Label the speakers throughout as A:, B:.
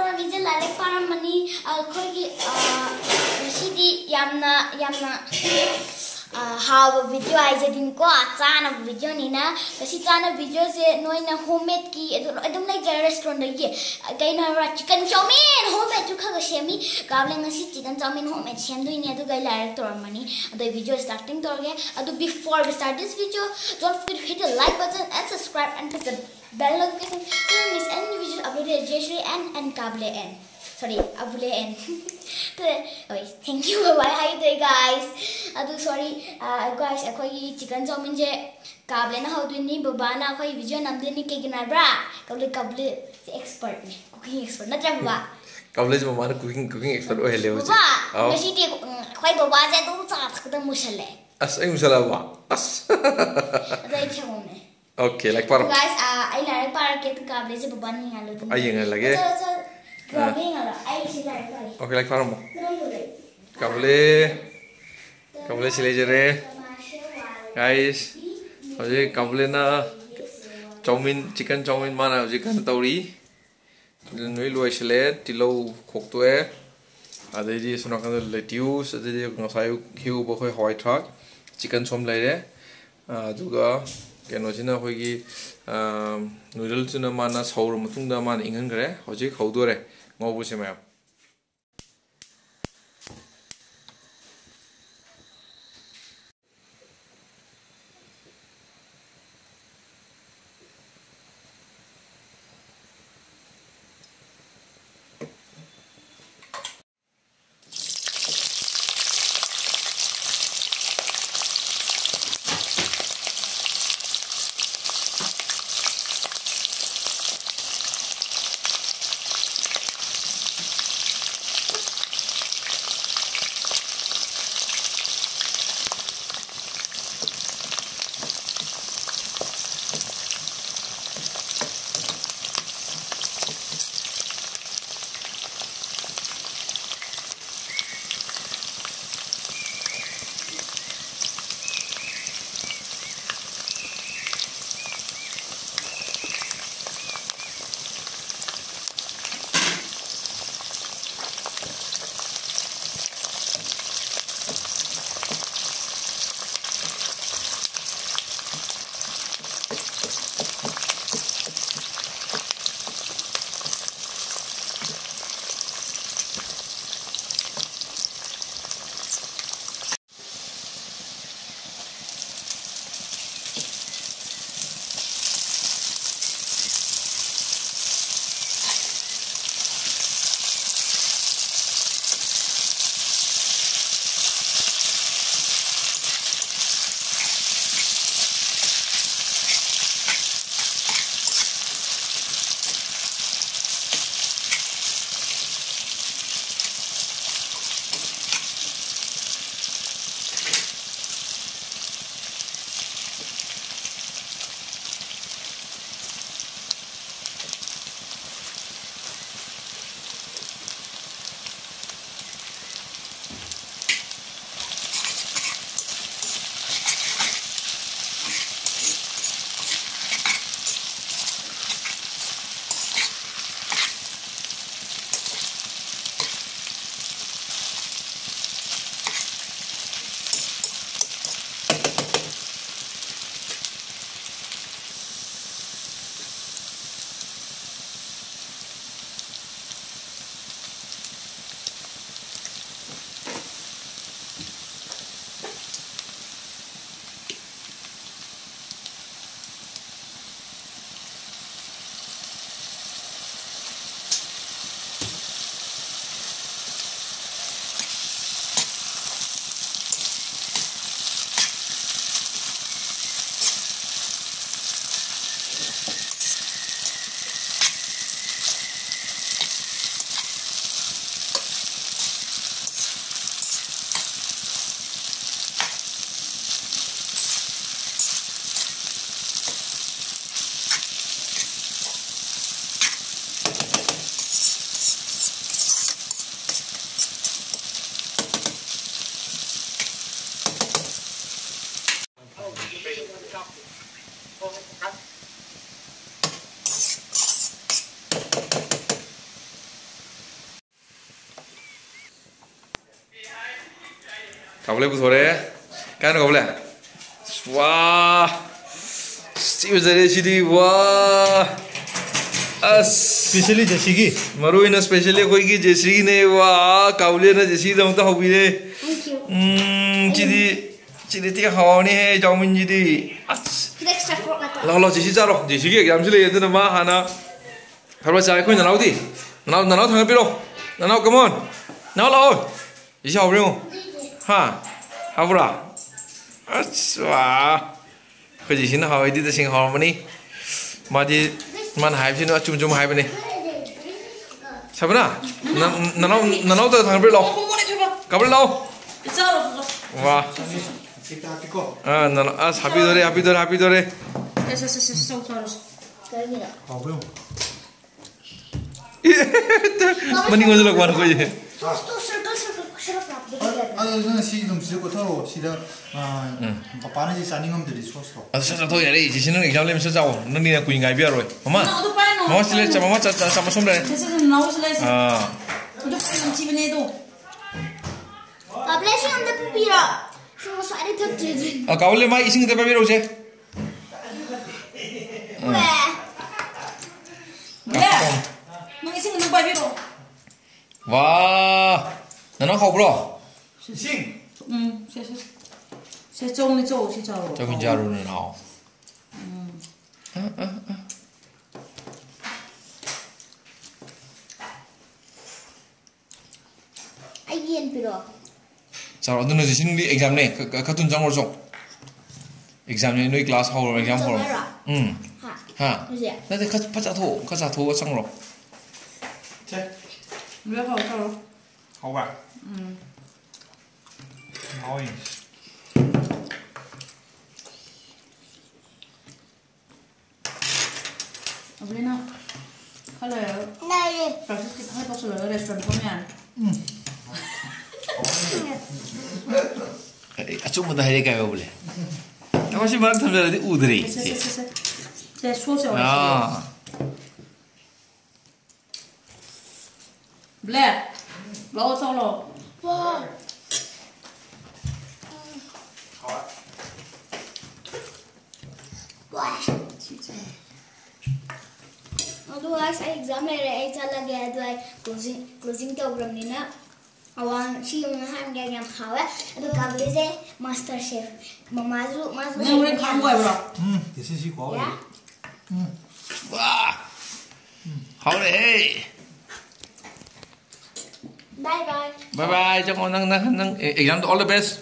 A: ꯇꯧꯔꯒꯤꯁꯦ ꯂꯥꯏꯔꯤꯛ ꯄꯥꯔꯝꯕꯅꯤ ꯑꯩꯈꯣꯏꯒꯤ ꯉꯁꯤꯗꯤ ꯌꯥꯝꯅ ꯌꯥꯝꯅ ꯍꯥꯎꯕ ꯚꯤꯗꯤꯑꯣ ꯍꯥꯏꯖꯗꯤꯅꯤꯀꯣ ꯆꯥꯅꯕ ꯚꯤꯗꯤꯑꯣꯅꯤꯅ ꯉꯁꯤ ꯆꯥꯅꯕ ꯚꯤꯗꯤꯑꯣꯁꯦ ꯅꯣꯏꯅ ꯍꯣꯝꯃꯦꯗꯀꯤ ꯑꯗꯨꯝ ꯂꯩꯖꯔꯦ ꯔꯦꯁꯇꯨꯔꯦꯟꯗꯒꯤ ꯀꯩꯅꯣ ꯍꯥꯏꯕ꯭ꯔꯥ ꯆꯤꯀꯟ ꯆꯧꯃꯤꯟ ꯍꯣꯝꯃꯦꯗꯁꯨ ꯈꯔ ꯈꯔ ꯁꯦꯝꯃꯤ ꯀꯥꯕꯂꯦ ꯉꯁꯤ ꯆꯤꯀꯟ ꯆꯧꯃꯤꯟ ꯍꯣꯝꯃꯦꯗ ꯁꯦꯝꯗꯣꯏꯅꯤ ꯑꯗꯨꯒ ꯑꯩ ꯂꯥꯏꯔꯤꯛ ꯇꯧꯔꯝꯃꯅꯤ ꯑꯗꯣ ꯑꯩ ꯚꯤꯗꯤꯑꯣ ꯁ꯭ꯇꯥꯔꯇꯤꯡ ꯇꯧꯔꯒꯦ ꯑꯗꯨ before we start this video don't forget to hit the like button and subscribe and press the bell notification so you miss any videos uploaded Jayashree and and Kable N. Sorry, Abule N. तो ओए thank you bye hi तो guys अदु sorry guys अखोई chicken chowmein जे काबले ना हो दुनी बाबा ना अखोई वीडियो नाम देनी के गिनार ब्रा कबले कबले एक्सपर्ट ने कुकिंग एक्सपर्ट ना चाहे बाबा
B: कबले जो बाबा कुकिंग कुकिंग एक्सपर्ट ओहे ले हो जी
A: बाबा मशी ते अखोई जे तो चाह तक मुशले
B: अस ए मुशला बाबा अस तो
A: एक
B: Okay, like para.
A: Guys, ah, ay lari para ke tu kable se baban ni halo. Ay yang lagi. Chalo chalo. Kable halo. Ay si lari lari.
B: Okay, like para mo.
A: Kable. Kable si lari jere. Guys, aje kable na. Chowmin
B: chicken chowmin mana aje kan tauri. Nui luai sile tilau koktoe. Ada di sana kan lettuce, ada di ngasayu hiu bohoi hoi thak. Chicken chom lari. Juga ꯀꯩꯅꯣꯁꯤꯅ ꯑꯩꯈꯣꯏꯒꯤ ꯅꯨꯗꯜꯁꯤꯅ ꯃꯥꯅ ꯁꯧꯔ ꯃꯇꯨꯡꯗ ꯃꯥꯅ ꯏꯪꯍꯟꯈ꯭ꯔꯦ ꯍꯧꯖꯤꯛ ꯍꯧꯗꯣꯔꯦ ꯉꯧꯕꯁꯦ ꯃꯌꯥꯝ 가볼래 무서래 가는 거 볼래 와 스티브 자레시디 와 સ્પેશિયલી
C: જશીગી
B: મારું એને સ્પેશિયલી કોઈ કી જશીગી ને વા કાવલે ને જશી દમ તો હોવી રે હમ ચીદી ચીદી તી ખાવાની હે ચાઉમિન જીદી
A: લો
B: લો જશી ચાલો જશીગી એક્ઝામ છે લે એને મા હાના ફરવા ચાલે કોઈ નનાવતી નનાવ નનાવ થાંગ પીરો નનાવ કમોન નનાવ લાવો જશી આવરે હું
A: 시 자로 지시게
B: 얌실에 얘들아 마 하나 하루 자 코인 나오디 나오 나오 당가 비로 나오 컴온 나오 라오 이시 하오려 하 하브라 아츠와 그 지시는 하오이디 더 싱 하오머니 마디 만 하이피노 춤춤 하이버니 사브나 나 나오 나오 더 당가 비
C: 아니 시좀 지고 시다 아 빠는 지 아닌 건들이 소소
B: 아 진짜 더 예래 이제 신은 example 면서 자고 너네 그 인가 비어 엄마
D: 나도 빠노 엄마 실례 자
B: 엄마 자 잠깐 손래
D: 진짜 나오 실례
B: 아.
D: 근데 무슨 집에도.
A: 아 블레싱 안 되고 비라. 신고 살이 더 아,
B: 가올레 마이 이싱 더 비라 오세.
A: 왜?
D: 왜? 너 이싱 더 비라.
B: 와. 나나 가고
D: mai
C: ising
D: tempat biar, sih. Wah. Wah, nana kau bro. 싱
B: Jauh jaru nih, nau.
A: Ayen piro.
B: Sao đó nó xin đi exam này, các các tuần trong rồi. Exam này nuôi class hall, exam hall. Ừ,
A: Ha.
B: ha. Ạ? Nanti các phát trả thù, các trả thù xong rồi.
C: 好一点。
D: 阿丽娜，快来。来。老师给老师留个作业，做不完。
C: 嗯。
B: 哎，中午大家一块来不嘞？我是马上就要到的，饿得嘞。是是
D: 是，这宿舍。啊。不嘞，老早了。
A: 哇。ꯃꯣꯗꯨ ꯑꯥꯏꯁ ꯑꯩ exam ꯂꯩꯔꯦ ꯑꯩ ꯆꯠꯂꯒꯦ ꯑꯗꯣ ꯑꯩ closing closing ꯇꯧꯈ꯭ꯔꯕꯅꯤꯅ ꯑꯋꯥꯡ ꯁꯤ ꯑꯃ ꯍꯥꯏꯔꯝꯒꯦ ꯌꯥꯝ ꯍꯥꯎꯋꯦ ꯑꯗꯣ ꯀꯥꯕꯂꯤꯁꯦ ꯃꯥꯁꯇꯔ ꯁꯦꯐ ꯃꯃꯥꯁꯨ ꯃꯥꯁꯨ ꯅꯪ ꯈꯥꯡꯕ
D: ꯍꯥꯏꯕ꯭ꯔꯣ
C: ꯎꯝ ꯁꯤ ꯁꯤ ꯀꯣ
A: ꯎꯝ
B: 와 하오래
A: 바이바이
B: 바이바이 정호 낭낭낭 exam all the best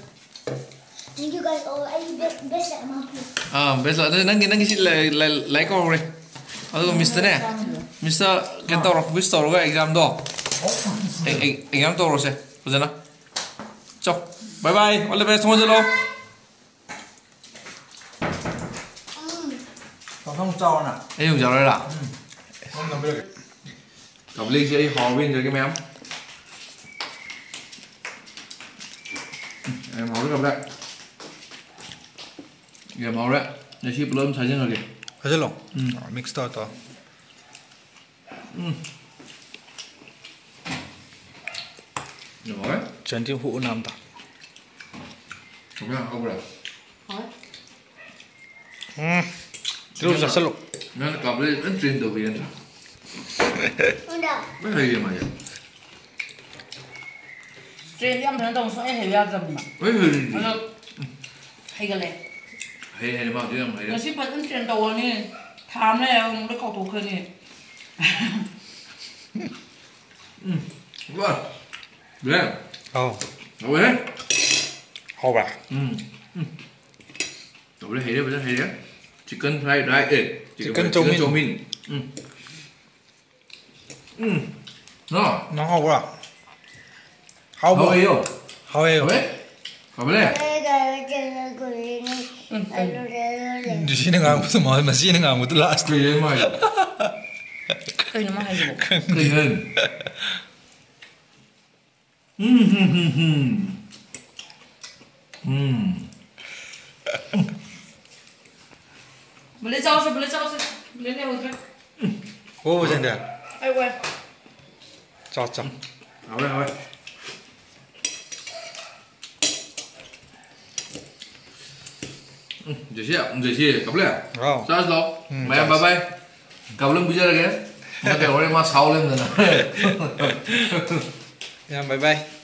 A: thank you guys all I best best at my place
B: um best là nâng cái nâng cái là là lấy con rồi ꯑꯗꯨꯒ ꯃꯤꯁꯇꯔꯅꯦ ꯃꯤꯁꯇꯔ ꯀꯩꯅꯣ ꯇꯧꯔꯣ ꯚꯤꯁ ꯇꯧꯔꯒ ꯑꯦꯛꯖꯥꯝꯗꯣ bye bye, ꯐꯖꯅ ꯆꯣ ꯕꯥꯏ ꯕꯥꯏ ꯑꯣꯜ ꯗ luôn, ꯊꯣꯡꯖꯜꯂꯣ
C: không cho nè.
B: Ê không cho đây là. Ừ.
C: Không làm việc.
B: Cầm ly chơi hò viên rồi các em Em hò rất cầm đấy. Gà màu đấy. Nhà ship lớn thấy chứ rồi kìa.
C: 하젤롱 음 믹스 따왔다
B: Được rồi.
C: 전진 후 남다
B: Không biết không được.
C: 음
B: 들어오자 셀로 Nên là cặp ly rất truyền từ viên.
A: udah
B: Mấy hay gì mà vậy?
D: Trên em thấy đồng số hay là dầm mà.
B: Mấy hay gì? Nó
D: hay cái này.
B: 嘿嘿，嘛对样嘿。那
D: 是不是见到呢？他们嘞，我们搞多去呢。
B: 嗯，哇，对。
C: 好。
B: 好呗。
C: 好吧。
B: 嗯嗯。到嘞，嘿嘞，不是嘿嘞，chicken fried rice，诶，chicken 粥面。粥面。嗯。嗯。喏。
C: 喏好不啦？好不？好哎
B: 呦。
C: 好哎呦。好
B: 呗。好不嘞？
A: Du
C: siger ikke engang, hvor meget. Man siger ikke engang, hvor det lader.
B: Kønne mig.
D: Kønne mig. Kønne
B: mig. Kønne mig. Kønne mig. Kønne mig. Kønne mig. Kønne mig. Kønne mig. Kønne mig. Kønne mig.
D: Kønne mig. Kønne
C: mig.
B: Kønne mig. Jesse, um Jesse, kapla. Sas lo. Maya bye bye. Kapla buja lagi. Maka orang mas haulen dana.
C: Ya bye bye.